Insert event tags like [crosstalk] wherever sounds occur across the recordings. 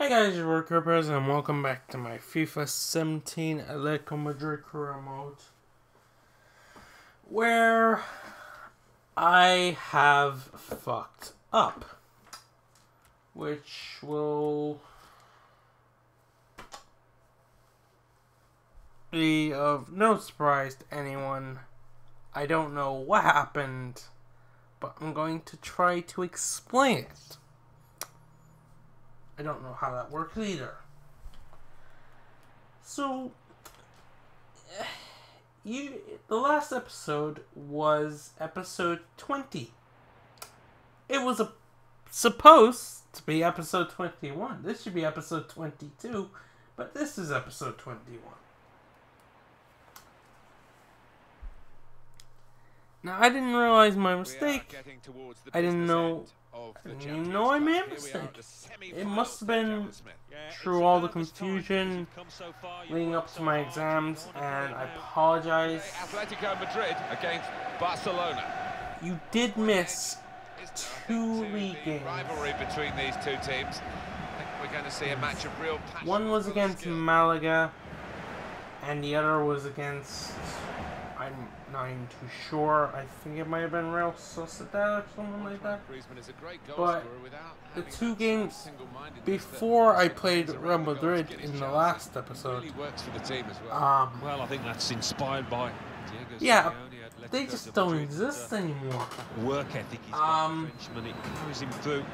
Hey guys, your worker president, and welcome back to my FIFA 17 Atletico Madrid career mode, where I have fucked up, which will be of no surprise to anyone. I don't know what happened, but I'm going to try to explain it. I don't know how that works either. So, [sighs] you the last episode was episode 20. It was a, supposed to be episode 21. This should be episode 22, but this is episode 21. Now, I didn't realize my mistake. I didn't know I didn't even know I made a mistake. It must have been through all the confusion leading up to my exams, and I apologize. Atletico Madrid against Barcelona. You did miss two league games. Rivalry between these two teams. I think we're going to see a match of real passion. One was against Malaga, and the other was against. I'm not even too sure. I think it might have been Real Sociedad or something like that. But the two games before I played Real Madrid in the last episode, um, well, I think that's inspired by Yeah, they just don't exist anymore. Work ethic is Um, Frenchman. It carries him through.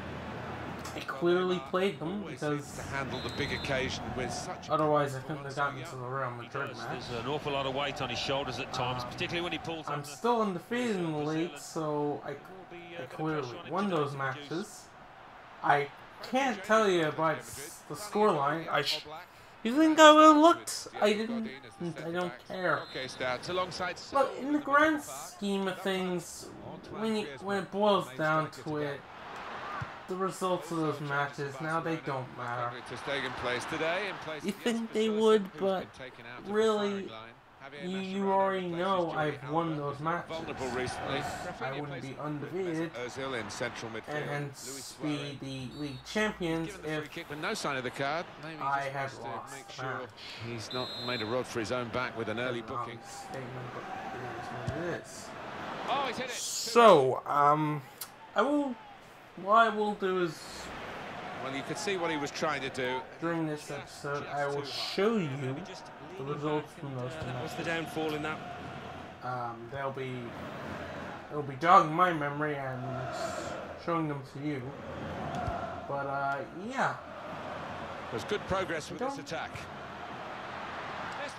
I clearly played them because to handle the big occasion with such otherwise I couldn't have gotten to the Real Madrid match. There's an awful lot of weight on his shoulders at times, Um, particularly when he pulls. I'm on the- still undefeated in the league, so I, Will be, uh, I clearly pressure on him won those matches. I can't tell you about the scoreline. I sh- you think I would have looked? I didn't. I don't care. Okay, starts alongside But in the grand scheme of things, when you, when it boils down to it, the results of those matches now they don't matter. Has taken place today in place You think they would, but been taken out of the really, firing line. Javier You, you already know I've won those matches. I wouldn't be undefeated Ozil in central midfield. and hence be the league champions Given the free if with no sign of the card, I had lost make sure he's not made a rod for his own back with an early booking. statement, but it is what it is. Oh, he's hit it. So, um, I will. What I will do is Well, you could see what he was trying to do. during this episode, I will show you the results from those uh, two that was the downfall in that. Um, they'll be it'll be jogging my memory and showing them to you. But uh, yeah, There's good progress with this attack.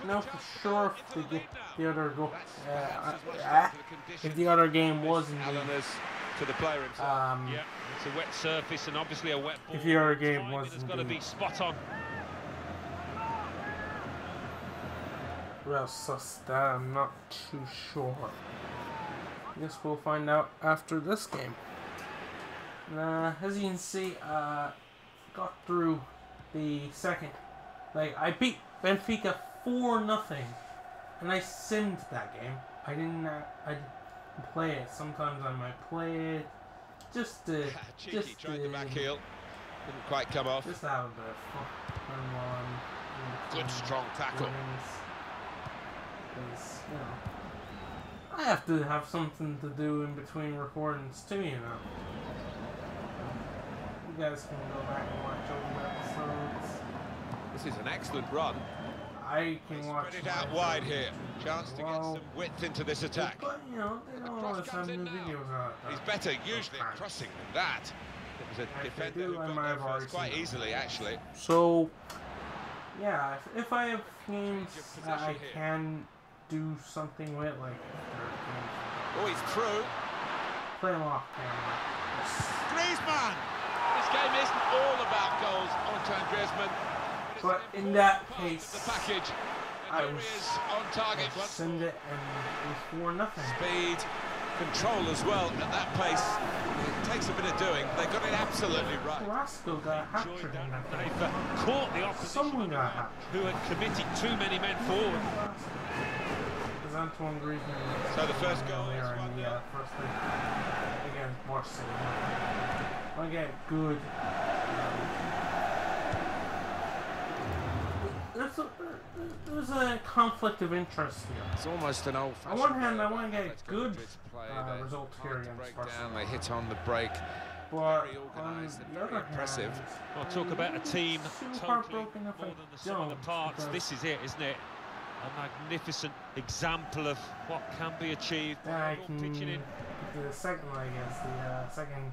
know for sure if the, the other uh, uh, if the other game was Alan indeed is to the player himself. um, Yeah, it's a wet surface and obviously a wet ball. If other game was has got to be spot on. Real Sociedad, I'm not too sure. I Guess we'll find out after this game. Uh, as you can see, uh, got through the second. Like I beat Benfica four nothing, and I simmed that game. I didn't. Uh, I didn't play it. Sometimes I might play it, just to uh, [laughs] Cheeky just tried to, the uh, back heel. Didn't quite come off. just to have a bit of fun while I'm Good strong tackle. games. 'Cause, you know, I have to have something to do in between recordings too, you know. You guys can go back and watch old episodes. This is an excellent run. I can watch. Spread it out wide here. Chance to get some width into this attack. But you know, they don't cross always have comes new in now. videos out. Uh, he's better usually at crossing than that. It was a If defender do, who got there first quite easily, actually. So, yeah, if, if I have games that I here. can do something with, like, Oh, he's through. play them off camera. Griezmann! This game isn't all about goals, Antoine Griezmann. But in that case, the package. I was- is on target. Send it and it was for nothing. Speed, control as well at that pace. It takes a bit of doing. They got it absolutely right. Carrasco got a hat trick in that. that game. uh, caught the opposition Someone got a who had committed too many men forward. Antoine Griezmann. So the first goal is and 1-0. yeah, first thing against Barcelona. I get good. um, there's a, there's a conflict of interest here. It's almost an old On one hand, I want to get a good uh, result here against break down. Barcelona. They hit on the break. But Very on organised the very other impressive. hand, Well, talk about a team I'm totally more I than the sum of the parts. This is it, isn't it? A magnificent example of what can be achieved Then by I can pitching in. the second leg is the uh, second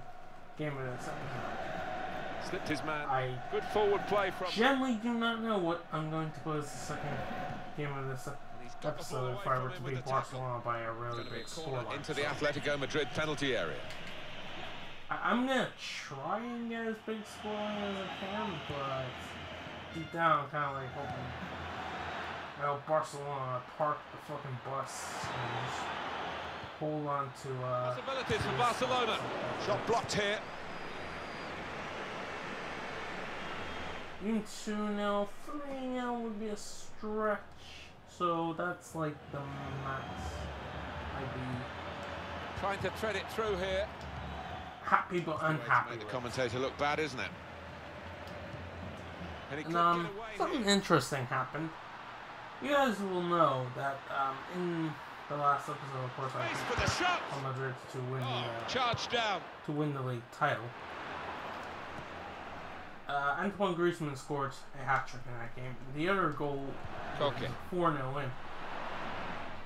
game of the second half. Slipped his man. I Good forward play from. generally do not know what I'm going to put as the second game of this episode if I were to beat. Barcelona by a really big scoreline. into the Atletico Madrid penalty area. I- I'm gonna try and get as big scoreline as I can, but deep down, I'm kind of like hoping. Hope Barcelona park the fucking bus and just hold on to. Uh, Possibilities for Barcelona. Shot blocked here. Even 2 0, 3 0 would be a stretch. So that's like the max I'd be Trying to thread it through here. happy but unhappy. The commentator look bad, isn't it? And And um, something interesting happened. You guys will know that um, in the last episode, of course, I picked the. Real Madrid to win the Oh, uh, charged down. to win the league title. Uh, Antoine Griezmann scored a hat trick in that game. The other goal was 4 0 win.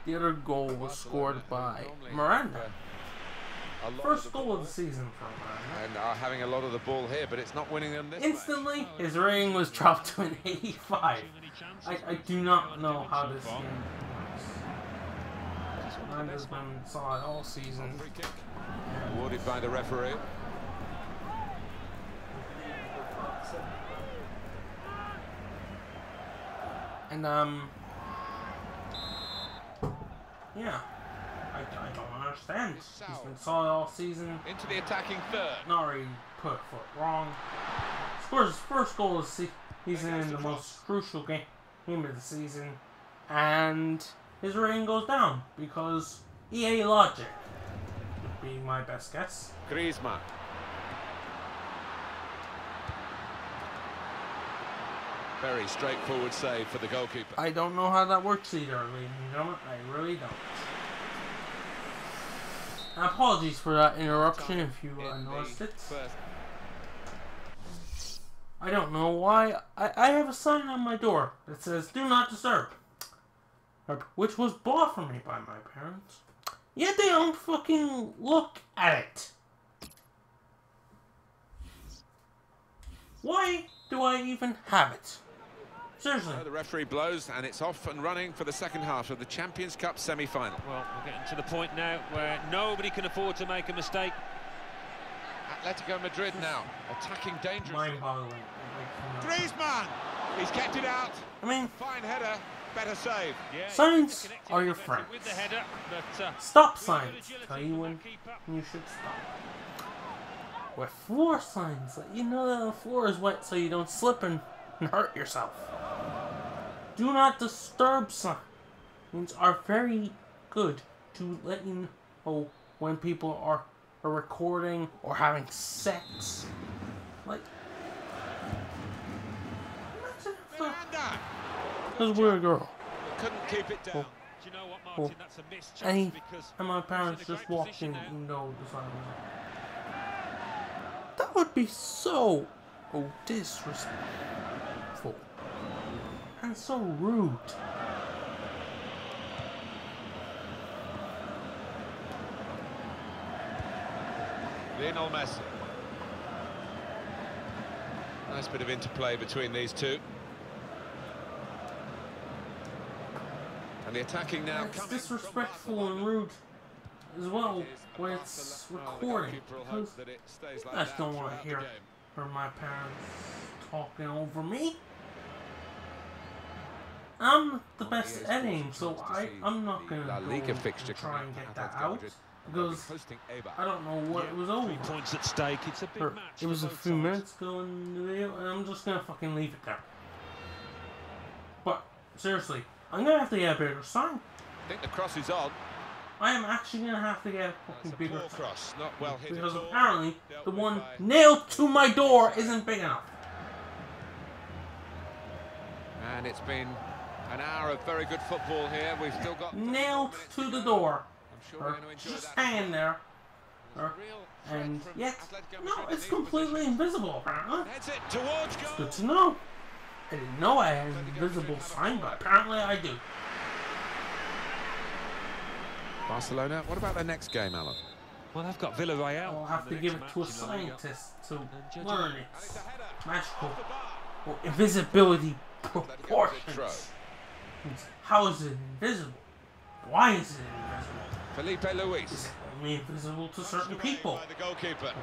The other goal was scored by Miranda. A lot First the goal of the season for Miranda. And are having a lot of the ball here, but it's not winning them this match. Instantly, his rating was dropped to an 85. Too many chances. I, I do not know how this far. game works. Miranda's been solid all season. Free kick. Awarded by the referee. And, um. Yeah. I, I don't understand. He's been solid all season. Into the attacking third. Not really put foot wrong. Scores his first goal of the se- season in the most crucial game, game of the season. And his rating goes down because EA logic would be my best guess. Griezmann. Very straightforward save for the goalkeeper. I don't know how that works either, ladies and gentlemen. I really don't. And apologies for that interruption if you uh, noticed it. I don't know why. I, I have a sign on my door that says "Do not disturb," which was bought for me by my parents. Yet they don't fucking look at it. Why do I even have it? Seriously. So the referee blows and it's off and running for the second half of the Champions Cup semi-final. Well, we're getting to the point now where nobody can afford to make a mistake. Atletico Madrid now attacking dangerously. Mind-boggling. Like, you know. Griezmann! He's kept it out. I mean, Fine header, better save. Yeah, Signs are your with friends. With the header, but, uh, stop really good signs tell you when you should stop. With floor signs let you know that the floor is wet so you don't slip and and hurt yourself. Do not disturb signs are very good to let you know when people are, are recording or having sex. Like, imagine if Miranda this a weird girl. couldn't keep it down. Oh. Do you know what, Martin? Oh. That's a missed chance and, he, because and my parents he's in a just great walked position in now. even the sign. That would be so oh, disrespectful and so rude. Lionel Messi. Nice bit of interplay between these two. And the attacking now It's disrespectful and rude as well when it's Barcelona- well, the recording goalkeeper will because hope that it stays like I just don't want to hear from my parents talking over me. I'm the best at editing, Sports so I, I'm not gonna La go Liga and fixture try coming and get that Atletico out Madrid. They'll be because. I don't know what Yeah, it was over. Three points at stake. It's a big Or match. it was a few sides. minutes ago in the video, and I'm just gonna fucking leave it there. But seriously, I'm gonna have to get a bigger sign. I think the cross is on. I am actually gonna have to get a It's fucking a bigger poor cross, not well hit because apparently the one by- nailed to my door isn't big enough. And it's been an hour of very good football here. We've still got [laughs] Nailed to the door. I'm sure we're going to enjoy just that. hanging there. There's a Or- real threat And yet, no, it's completely invisible apparently. Heads it It's good to know. I didn't know I had an invisible sign, but apparently I do. Barcelona. What about their next game, Alan? Well, I've got Villarreal. I'll have to give it to a match in La Liga. scientist to learn it. its And it's a header. magical Off the bar. or invisibility Atletico Madrid throw. proportions. How is it invisible? Why is it invisible? Filipe Luis. Is it only invisible to certain people? The goalkeeper.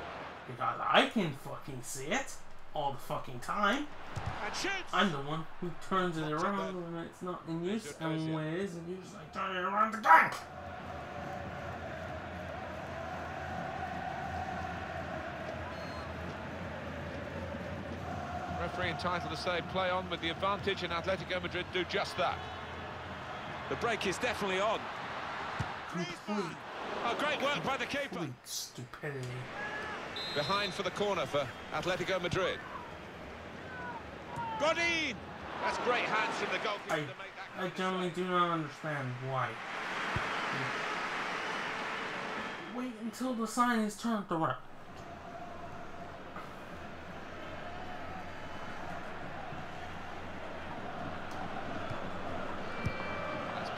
Because I can fucking see it all the fucking time. I'm the one who turns it around when it's not in use, and when it is in use, I turn it around again. Referee entitled to say play on with the advantage, and Atletico Madrid do just that. The break is definitely on. Complete, Oh, great work by the keeper. stupidity. Behind for the corner for Atletico Madrid. Godin! That's great hands from the goalkeeper I, to make that I kind generally do not understand why. Wait until the sign is turned around. That's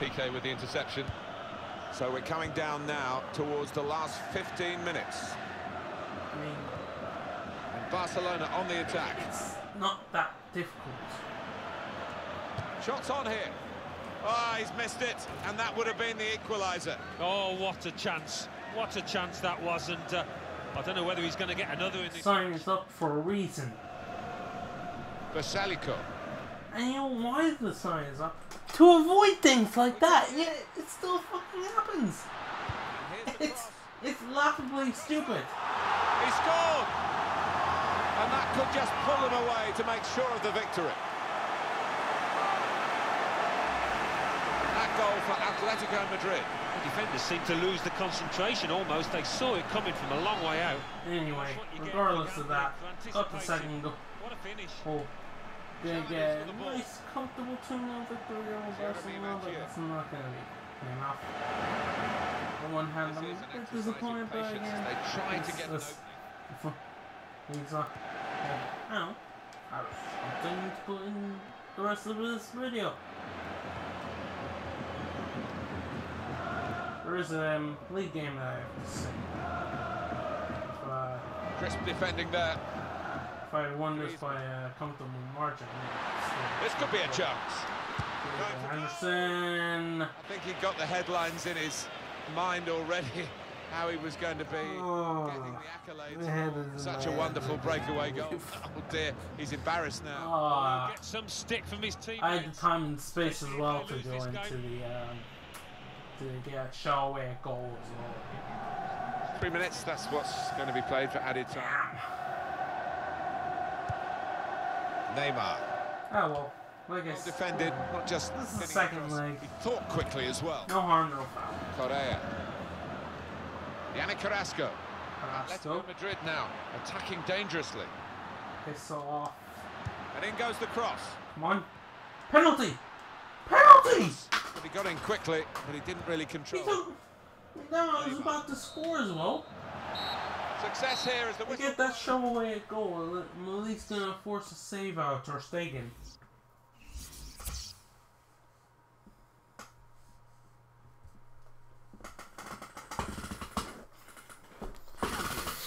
Piqué with the interception. So we're coming down now towards the last 15 minutes. I mean, And Barcelona on the attack. it's not that difficult. Shots on here. Ah, he's missed it, and that would have been the equaliser. Oh, what a chance. What a chance that was. And uh, I don't know whether he's going to get another in this. Sign is up for a reason. Basalico. And you know why the sign is up? To avoid things like that. Yeah, it still fucking happens. And here's the It's it's laughably stupid. He scored! And that could just pull them away to make sure of the victory. That goal for Atletico Madrid. The defenders seem to lose the concentration almost. They saw it coming from a long way out. Anyway, That's what you get regardless of that, gambling, for got the second goal. What a finish. Oh, big, Challenges uh, for the ball. nice, comfortable 2 0 victory over Barcelona, but it's not going to be enough. On one hand, This I'm a bit disappointed, but again, they tried to get it's- He's not. I. Have something to put in the rest of this video. There is a um, league game that I have to. If, uh, Crisp defending there. If I won this by a comfortable margin, This could be a chance. Anderson. I think he got the headlines in his mind already, [laughs] how he was going to be Oh, getting the accolades. the head is in Such a wonderful breakaway goal. Oh dear, he's embarrassed now. Ah, Get some stick from his team. I had the time and space as well to go into the um, to get show away a goal as well. Three minutes, that's what's going to be played for added time. Neymar, Ah well, like I well defended, not just This is the second leg. He thought quickly as well. no harm, no foul. Correa. Yannick Carrasco. Carrasco, Madrid now, attacking dangerously. piss off. And in goes the cross. Come on, penalty, penalty. But he got in quickly, but he didn't really control. No, I was about to score as well. Success here as the I whistle. get that show away a goal. I'm at least gonna force a save out or Stegen.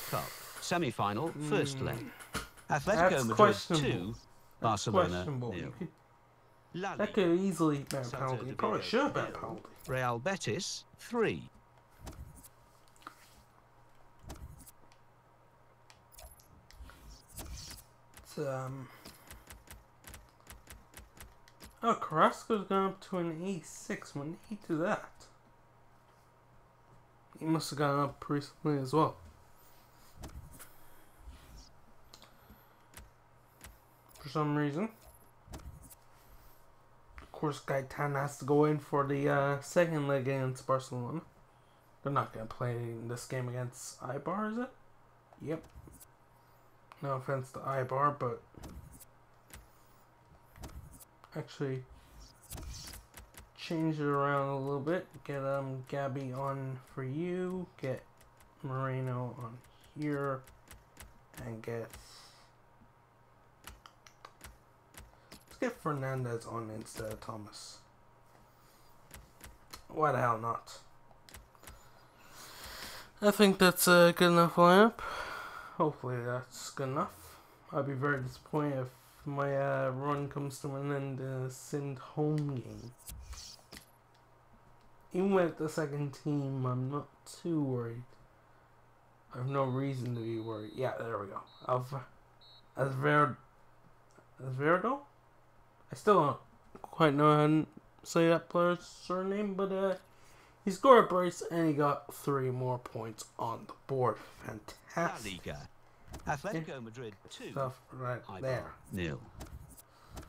Cup semi-final first hmm. leg. That's Atletico Madrid questionable. two, Barcelona nil. You could, La that could easily be a penalty. de Probably Vigo should have been a penalty. Real Betis three. Um. Oh, Carrasco's gone up to an A6. When did he do that? He must have gone up recently as well. For some reason. Of course, Gaitan has to go in for the uh, second leg against Barcelona. They're not going to play this game against Eibar, is it? Yep. No offense to Eibar, but actually change it around a little bit. Get um Gabi on for you. Get Moreno on here, and get let's get Fernandez on instead of Thomas. Why the hell not? I think that's a good enough lineup. Hopefully that's good enough. I'd be very disappointed if my uh, run comes to an end in a home game. Even with the second team, I'm not too worried. I have no reason to be worried. Yeah, there we go. Alv- Asver- Asverdo? I still don't quite know how to say that player's surname, but uh, he scored a brace and he got three more points on the board. Fantastic. La Liga. Atletico Madrid 2. stuff right there. nil.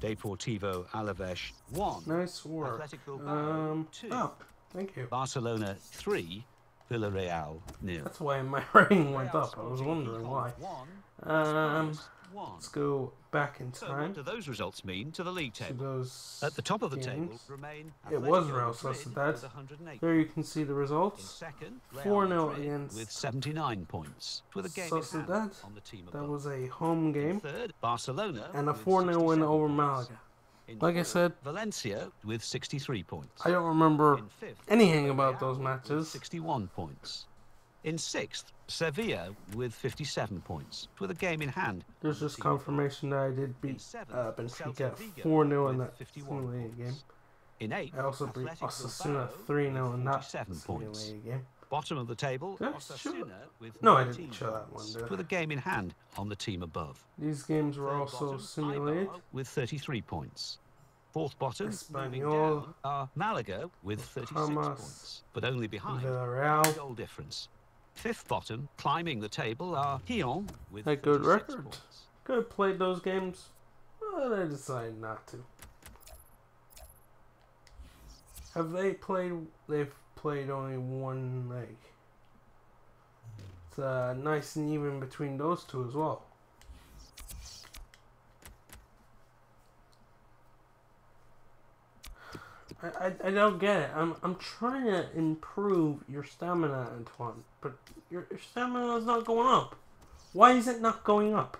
Deportivo Alaves 1. Nice work. Atletico Um, 2. oh, thank you. Barcelona 3. Villarreal nil. That's why my [laughs] rating went up. I was wondering why. Um, let's go back in So time what do those results mean to the league table? those At the top of the table games. remain It was Real Sociedad. There you can see the results. second, 4-0 against with 79 points, with a game Sociedad. on the team That was a home game third, Barcelona and a 4 0 win over. Malaga. Like I said- Valencia with 63 points. I don't remember anything about those matches. 61 points. In sixth, Sevilla with 57 points, with a game in hand. There's just confirmation that I did beat uh, Benfica 4 0 in that 51 simulated game. In eighth, I also beat Osasuna 3 0 with in that 47 points. simulated game. Bottom of the table, Did I show Osasuna with No, I 19 didn't show that one, points, did with a game in hand on the team above. These games were also simulated. With 33 points. Fourth bottom, moving Espanyol, down, are Malaga with 36 Hamas, points, but only behind a Villarreal. goal difference. Fifth bottom, climbing the table, are Lyon with A good record. points. Could have played those games, but I decided not to. Have they played? They've played only one leg. It's uh, nice and even between those two as well. I, I, I don't get it. I'm I'm trying to improve your stamina, Antoine, but your, your stamina is not going up. Why is it not going up?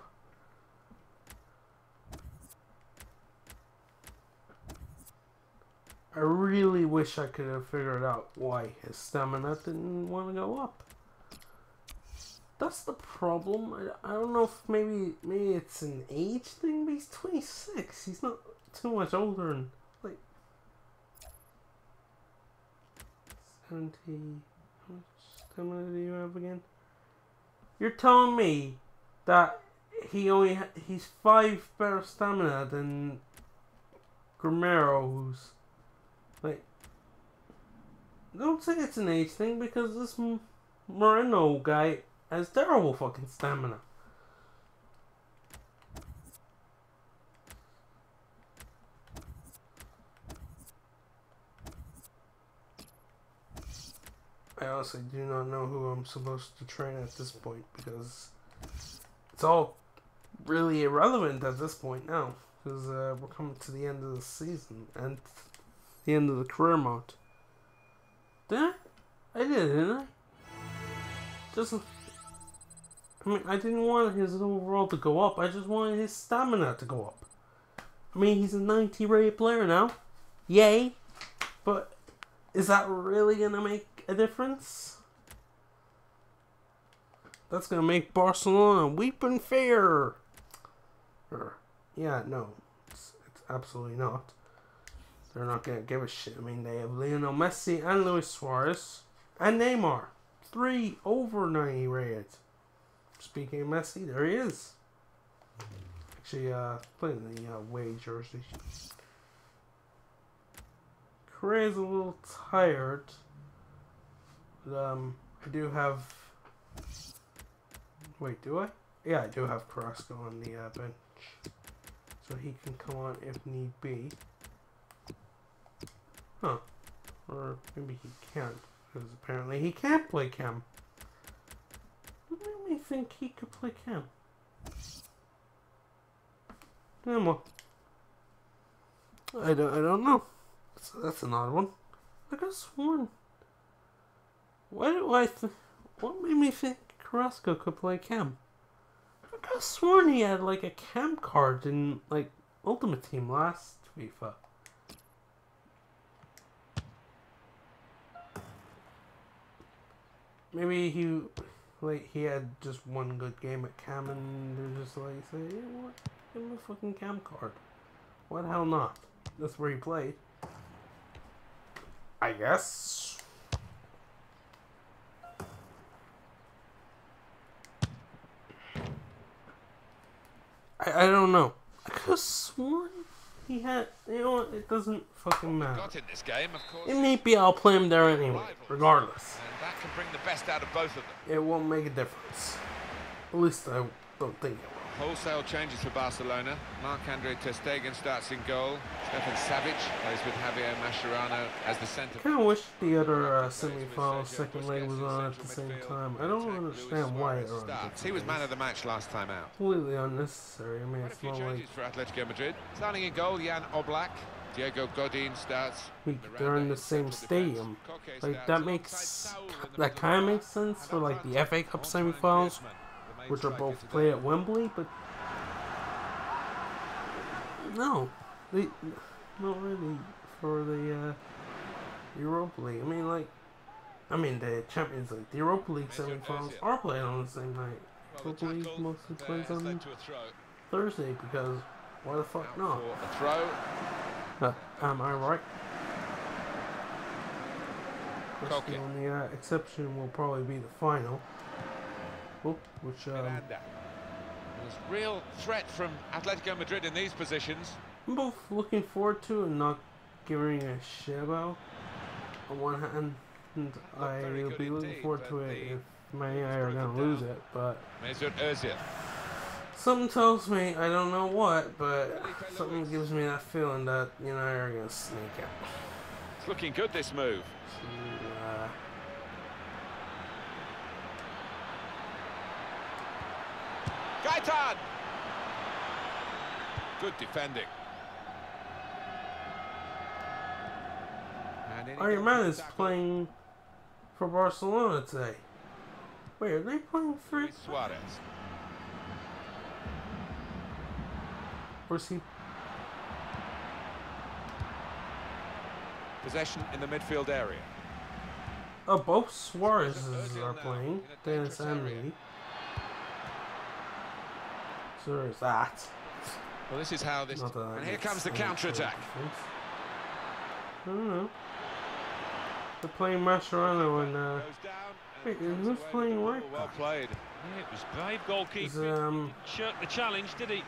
I really wish I could have figured out why his stamina didn't want to go up. That's the problem. I, I don't know if maybe maybe it's an age thing, but he's 26. He's not too much older and 70. How much stamina do you have again? You're telling me that he only he's five better stamina than Gameiro, who's like. Don't say it's an age thing because this Moreno guy has terrible fucking stamina. I honestly do not know who I'm supposed to train at this point because it's all really irrelevant at this point now because uh, we're coming to the end of the season and the end of the career mode. Did I? I did, didn't I? Just, I mean, I didn't want his overall to go up. I just wanted his stamina to go up. I mean, he's a 90 rated player now. Yay! But is that really gonna make a difference? That's gonna make Barcelona weep in fear. Yeah, no, it's, it's absolutely not. They're not gonna give a shit. I mean, they have Lionel Messi and Luis Suarez and Neymar, three over ninety rated. Speaking of Messi, there he is. Actually, uh, playing the uh, away jersey. Correa's a little tired. Um, I do have. Wait, do I? Yeah, I do have Carrasco on the uh, bench. So he can come on if need be. Huh. Or maybe he can't. Because apparently he can't play Cam. What made me think he could play? Yeah, well. I don't, I don't know. That's, that's an odd one. I have sworn. Why do I What made me think Carrasco could play Cam? I could have sworn he had like a Cam card in like Ultimate Team last FIFA. Maybe he like he had just one good game at Cam and they're just like say, know what? Give him a fucking Cam card. Why the hell not? That's where he played. I guess. I, I don't know. I could have sworn he had. You know what? It doesn't fucking matter. Got in this game. It may be I'll play him there anyway, regardless. And that can bring the best out of both of them. It won't make a difference. At least I don't think it will. Wholesale changes for Barcelona. Marc-Andre Ter Stegen starts in goal. Stefan Savic plays with Javier Mascherano as the centre. I kind of wish the other uh, semi-final second leg was on at the same time. I don't understand why it starts. He was man of the match last time out. Completely unnecessary. I mean, it's not like changes for Atletico Madrid. Starting in goal, Jan Oblak. Diego Godin starts. they're in the same stadium. Like that makes that kind of makes sense for like the FA Cup semi-finals, which are both played at Wembley, but no, they not really for the uh, Europa League. I mean, like, I mean the Champions League, the Europa League semi-finals are played on the same night. Europa League mostly plays on Thursday because why the fuck not? For a throw. Uh, am I right? The only uh, exception will probably be the final. Oh, which um, Miranda. There's real threat from Atletico Madrid in these positions. I'm both looking forward to and not giving a shit about. On one hand, and I will be looking indeed, forward to it if Man United are gonna lose it, but Mesut Ozil. something tells me I don't know what, but something gives me that feeling that you know, I are gonna sneak out. It's looking good, this move. So, uh, Gaitan! Good defending. And in he Iron Man is playing for Barcelona today. Wait, are they playing for? Suarez. He? Possession in the midfield area. Oh, both Suarez Ozil are playing. in Dennis and Lee. So there's that. Well, this is how this. Not that that And here comes the any counter attack. difference. I don't know. They're playing Mascherano and uh, Goes down and Wait, who's playing the ball. right Well played. Yeah, it was brave is goalkeeping. um Shirked the challenge, did he?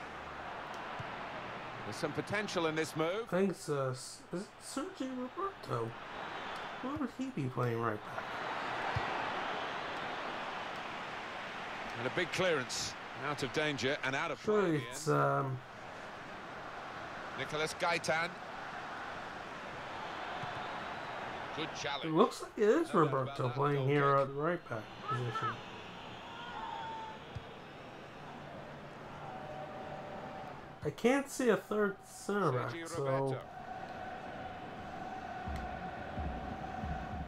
There's some potential in this move. thanks uh is it Sergio Roberto? Why would he be playing right back? And a big clearance. Out of danger and out of play. It's um Nicolas Gaitan. Good it looks like it is Roberto playing here at the right back position. I can't see a third center back, so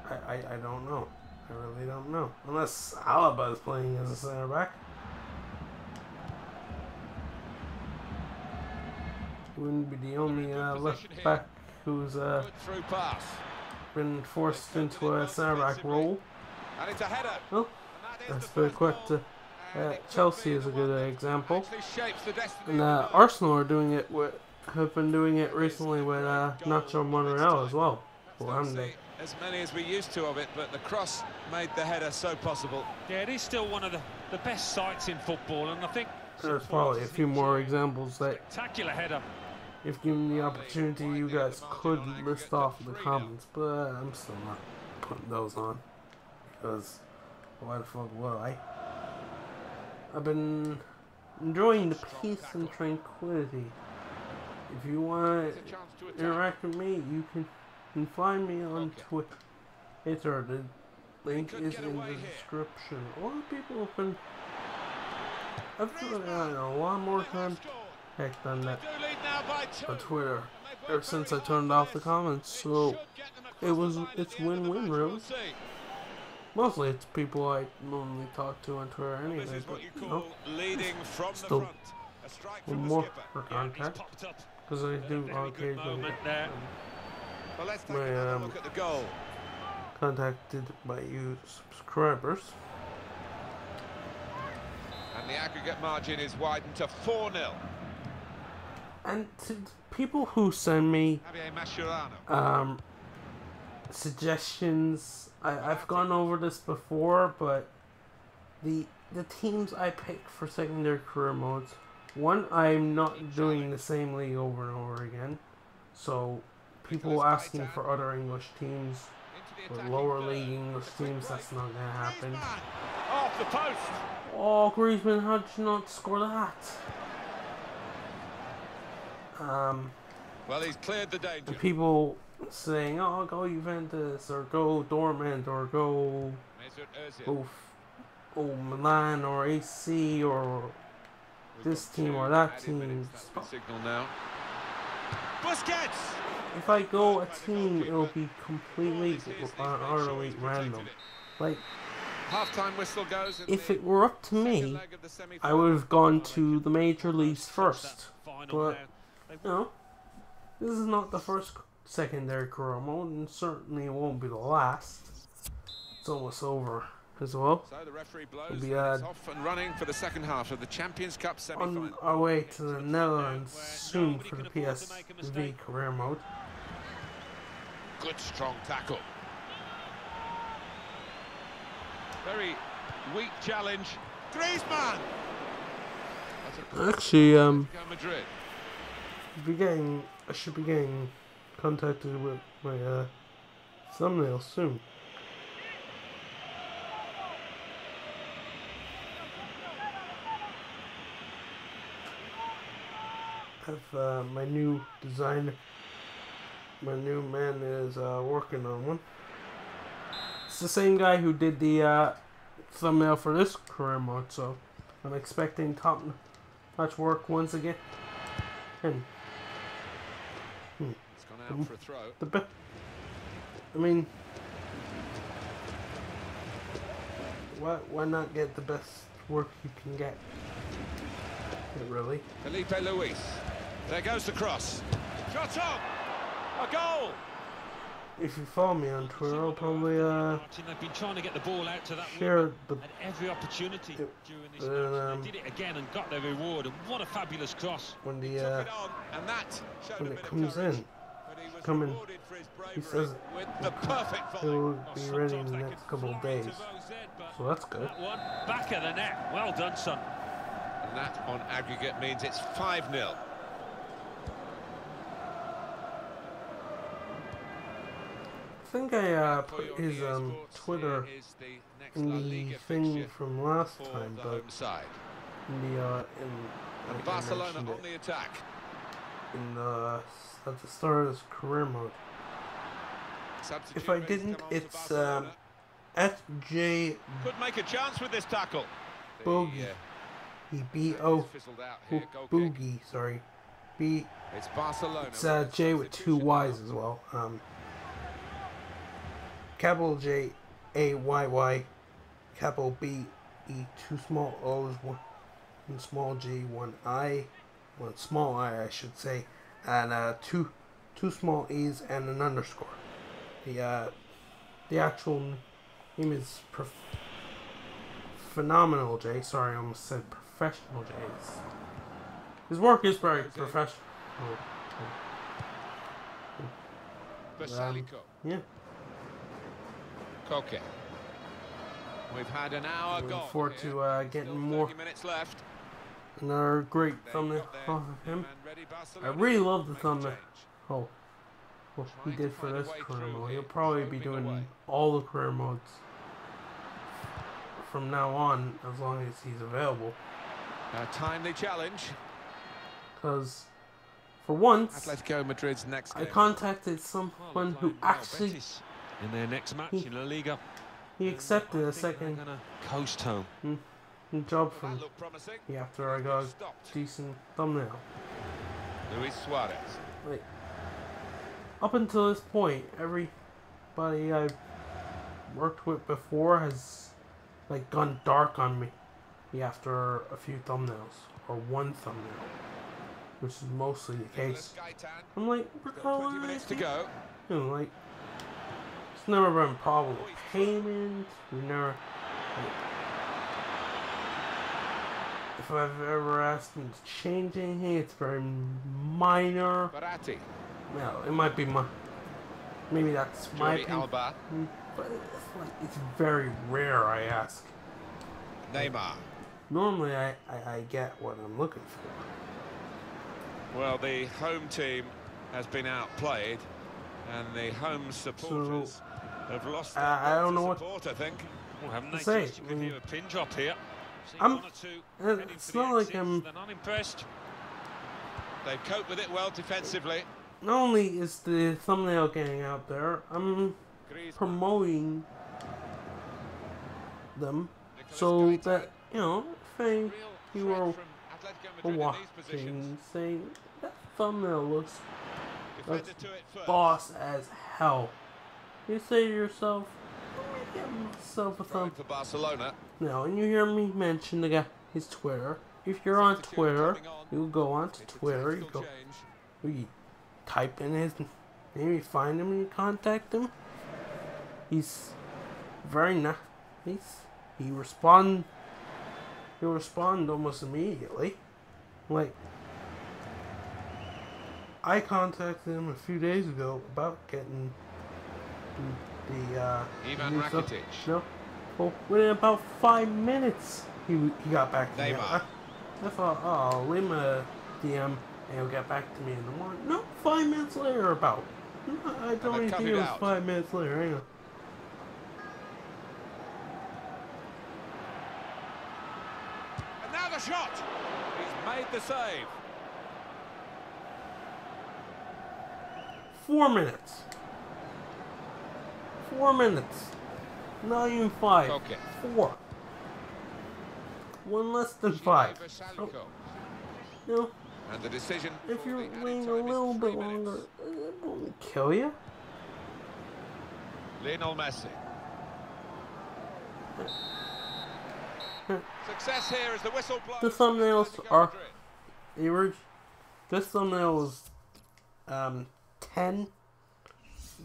I, I, I don't know. I really don't know. Unless Alaba is playing as a center back. Wouldn't be the only uh, left back who's uh, Good through pass. been forced into a center back role. And it's a header. Well, And that is that's the very first quick to. Uh, Chelsea is a good that example. actually shapes the destiny And uh. Arsenal are doing it with, have been doing it recently with uh, Nacho Monreal as well. Well, haven't they? as many as we used to of it, but the cross made the header so possible. Yeah, it is still one of the, the best sights in football, and I think There's probably a few more examples that, spectacular header. If given the opportunity, you guys could list off in the comments, but I'm still not putting those on because why the fuck will I? I've been enjoying the peace and tranquility. If you want to chance to attack. interact with me, you can, can find me on Twitter. The link is in the description. A lot of people have been. I've uh, a lot more time heck than that Do lead now by two. on Twitter. Ever since I turned off the comments. So it was it's win-win really. Mostly it's people I normally talk to on Twitter anyway, but you know, leading [laughs] from Still front. A strike with more for Yeah, and he's contact because I do occasionally moment get there. um, Well, let's take My, um, look at the goal. contacted by you subscribers. And the aggregate margin is widened to 4-0. And to people who send me um, suggestions. I, I've gone over this before, but the the teams I pick for secondary career modes, one I'm not doing the same league over and over again. So people asking for other English teams or lower league English teams, that's not gonna happen. Off the post. Oh, Griezmann, how'd you not score that? Um, Well, he's cleared the danger. people saying, "Oh, go Juventus or go Dortmund or go oh, oh Milan or AC or this team or that team. minutes. That's been signalled now. Busquets. if I go a team, it'll be completely uh, utterly random. Like Half-time whistle goes. if it were up to me, leg of the I would have gone to the major leagues first. But now. They this is not the first secondary career mode, and certainly it won't be the last. It's almost over as well. So the referee blows. It'll be, and uh, off and running for the second half of the Champions Cup semi-final. On our way to the Netherlands soon for the can afford to make a PSV career mode. Good strong tackle. Very weak challenge. Griezmann. Actually, um, Atletico Madrid. Be getting I should be getting contacted with my uh, thumbnail soon. I Have uh, my new designer, my new man is uh, working on one. It's the same guy who did the uh, thumbnail for this career mode, so I'm expecting top notch work once again. And It's gone out for a throw. the be- I mean, why why not get the best work you can get? Yeah, really. Filipe Luis. There goes the cross. Shot on. A goal. If you follow me on Twitter, I'll probably uh Martin, they've been trying to get the ball out to that share the Had every opportunity Yep. during this match. um, They did it again and got their reward. And what a fabulous cross. when the Took uh it on, and that showed when it comes courage, in, he coming. rewarded for his He says with the perfect it will Well, be ready in the next couple of days. to So that's good. That one, back of the net. Well done, son. And that on aggregate means it's 5-0. I think I uh put his um Twitter here is the next in the thing from last time, but in the uh in like Barcelona on the attack. in the at the start of his career mode. If I didn't, come on for it's um FJ Could make a chance with this tackle. The, Bogey. uh, he B O is fizzled out here. Goal kick. Boogie, sorry. B It's Barcelona. it's uh, with with two Y's as well. Um capital J A Y Y capital B E two small O's one, one small G one I one small I I should say and uh two two small E's and an underscore. The uh the actual name is prof- phenomenal J. Sorry, I almost said professional J. His work is very professional. Basalico. Yeah. Koke. We've had an hour Looking gone. forward to, uh, getting more- minutes left. Another great thumbnail off of him. I really love the thumbnail. Oh, what he did for this career mode. He'll probably be doing all the career modes from now on, as long as he's available. A timely challenge. Because, for once, Atletico Madrid's next I contacted someone who actually in their next match he- in La Liga. he accepted a second coast home. Hmm. job from that looked promising. me after I got a decent thumbnail. Luis Suarez. Wait. up until this point, everybody I've worked with before has like gone dark on me after a few thumbnails or one thumbnail, which is mostly the case. I'm like, we're Got 20 minutes to go. You know, like, it's never been a problem with payment. We never. If I've ever asked them to change anything, it's very minor. Well, it might be my. Maybe that's my opinion, Alba. Mm, but it's like it's very rare I ask. Neymar. Normally, I, I, I get what I'm looking for. Well, the home team has been outplayed, and the home supporters have lost. Uh, their I don't will to know what- support, I think. Well, haven't to they say, just to give I you mean, a pin drop here? See I'm- one or two uh, it's not like exits, I'm- They're not impressed. They've coped with it well defensively. Not only is the thumbnail getting out there, I'm promoting them so that you know if any Real you threat are from Atletico Madrid in these positions. watching saying that thumbnail looks Defender That's to it boss as hell. You say to yourself, let me get myself a thumb. for Barcelona. Now, when you hear me mention the guy, his Twitter. If you're on Twitter, you go on to Twitter, you go, you type in his name, you find him, and you contact him. He's very nice. He respond. He'll respond almost immediately. Like I contacted him a few days ago about getting the uh, Ivan. Rakitic. No, well, within about five minutes, he he got back to me. I, I thought, oh, I'll leave him a DM and he'll get back to me in the morning. No, five minutes later, about. I don't even think it it was out. five minutes later. Hang on. And now the shot. He's made the save. Four minutes. Four minutes. Not even five. Okay. Four. One less than five. Oh, no, And the decision. if you're waiting a little bit longer, it won't kill you. Lionel Messi. [laughs] Success here as the whistle blows. The thumbnails are- orig- this thumbnail was um, 10.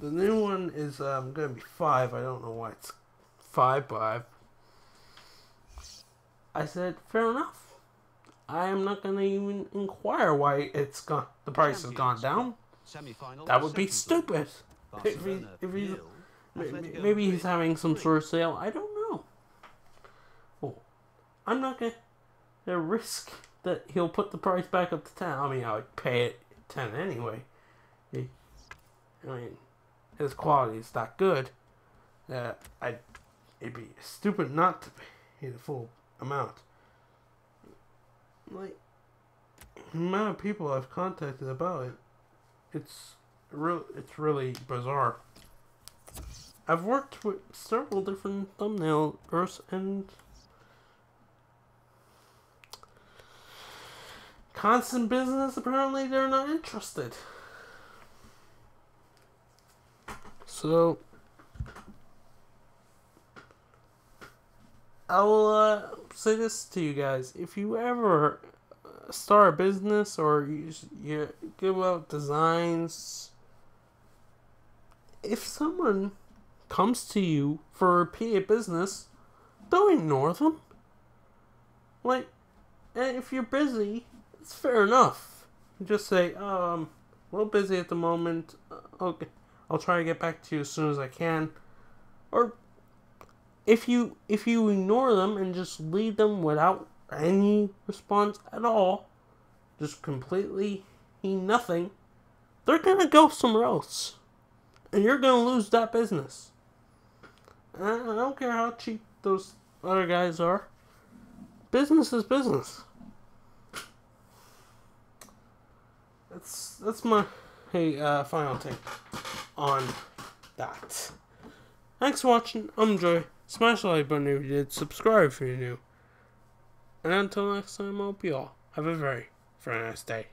The new one is um, going to be 5. I don't know why it's 5, but I've, I said, fair enough. I am not going to even inquire why it's gone. The price has gone down. Semi-final. That would be stupid. If he, if he's, nil. maybe he's having some sort of sale. I don't know. Oh, I'm not going to risk that he'll put the price back up to 10. I mean, I would pay it 10 anyway. I mean, his quality is that good that I'd, it'd be stupid not to pay the full amount. Like, the amount of people I've contacted about it, it's real. It's really bizarre. I've worked with several different thumbnailers and constant business. Apparently, they're not interested. So, I will uh, say this to you guys: if you ever start a business or you, you give out designs, if someone comes to you for a PA business, don't ignore them. Like, and if you're busy, it's fair enough. Just say, um, a little busy at the moment. Uh, okay, I'll try to get back to you as soon as I can. Or if you if you ignore them and just leave them without any response at all, just completely nothing, they're gonna go somewhere else, and you're gonna lose that business. And I don't care how cheap those other guys are. Business is business. That's that's my hey uh, final take on that. Thanks for watching. I'm Joy. Smash the like button if you did. Subscribe if you're new. And until next time, I hope you all have a very, very nice day.